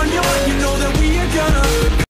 on you, you know